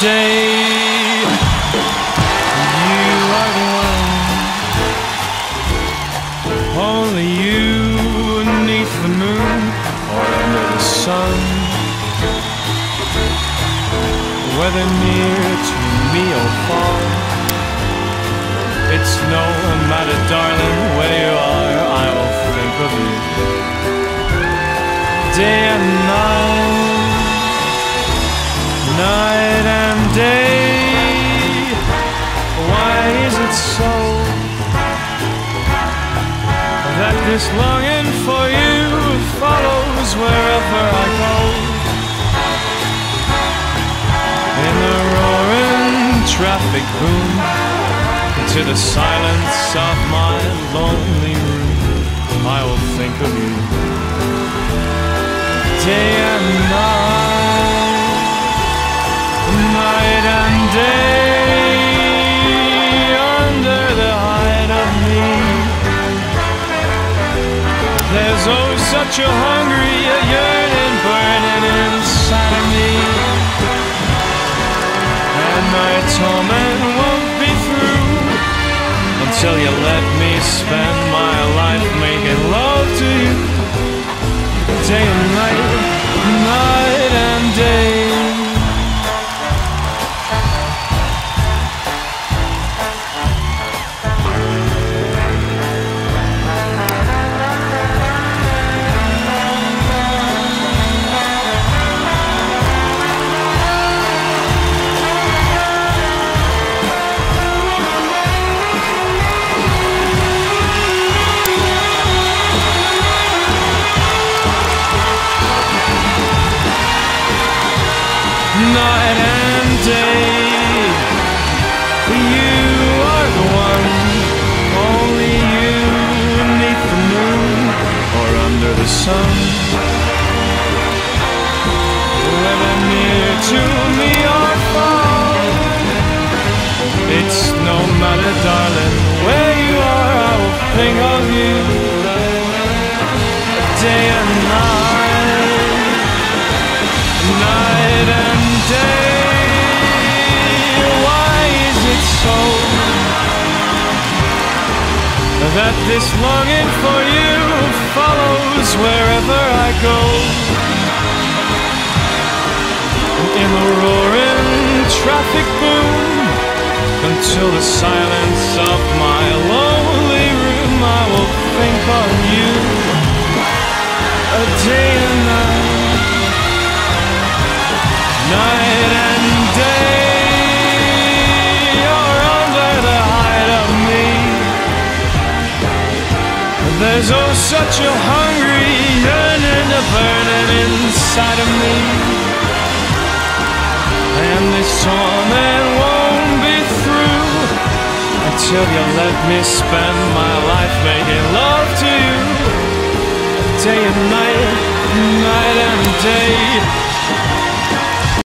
day. You are the one, only you neath the moon or under the sun. Whether near to me or far, it's no matter, darling, where you are, I will think of you day and this longing for you follows wherever I go? In the roaring traffic boom, to the silence of my lonely room, I will think of you day and night, night and day, such a hungry, a yearning, burning inside of me, and my torment won't be through until you let me spend my life making love to you day and night, night and day. You are the one, only you neath the moon or under the sun. Whether near to that this longing for you follows wherever I go? In the roaring traffic boom, until the silence of my lonely There's oh such a hungry yearning, a burning inside of me. And this torment won't be through until you let me spend my life making love to you. Day and night, night and day.